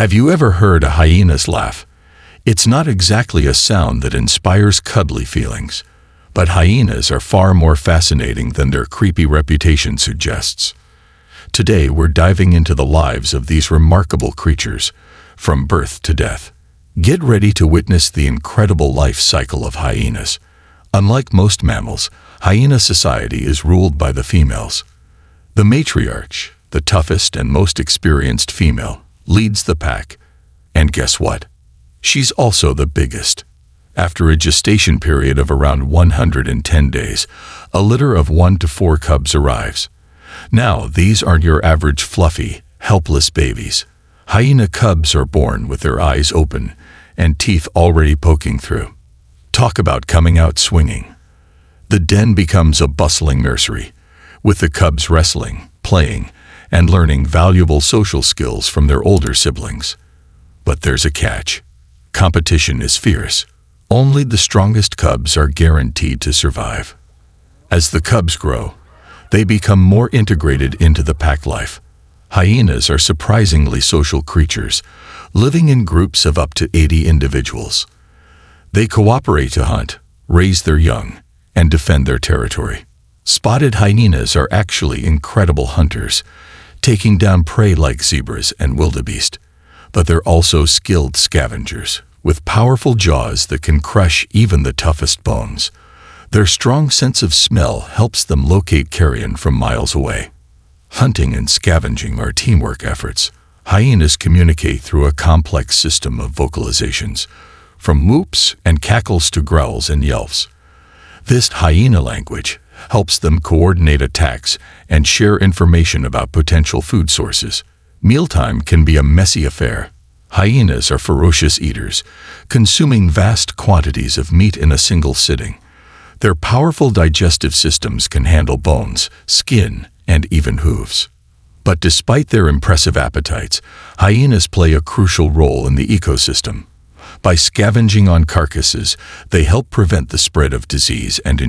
Have you ever heard a hyena's laugh? It's not exactly a sound that inspires cuddly feelings, but hyenas are far more fascinating than their creepy reputation suggests. Today we're diving into the lives of these remarkable creatures, from birth to death. Get ready to witness the incredible life cycle of hyenas. Unlike most mammals, hyena society is ruled by the females. The matriarch, the toughest and most experienced female, leads the pack. And guess what? She's also the biggest. After a gestation period of around 110 days, a litter of one to four cubs arrives. Now, these aren't your average fluffy, helpless babies. Hyena cubs are born with their eyes open and teeth already poking through. Talk about coming out swinging. The den becomes a bustling nursery, with the cubs wrestling, playing, and learning valuable social skills from their older siblings. But there's a catch. Competition is fierce. Only the strongest cubs are guaranteed to survive. As the cubs grow, they become more integrated into the pack life. Hyenas are surprisingly social creatures, living in groups of up to 80 individuals. They cooperate to hunt, raise their young, and defend their territory. Spotted hyenas are actually incredible hunters, taking down prey like zebras and wildebeest, but they're also skilled scavengers, with powerful jaws that can crush even the toughest bones. Their strong sense of smell helps them locate carrion from miles away. Hunting and scavenging are teamwork efforts. Hyenas communicate through a complex system of vocalizations, from whoops and cackles to growls and yelps. This hyena language helps them coordinate attacks and share information about potential food sources. Mealtime can be a messy affair. Hyenas are ferocious eaters, consuming vast quantities of meat in a single sitting. Their powerful digestive systems can handle bones, skin, and even hooves. But despite their impressive appetites, hyenas play a crucial role in the ecosystem. By scavenging on carcasses, they help prevent the spread of disease and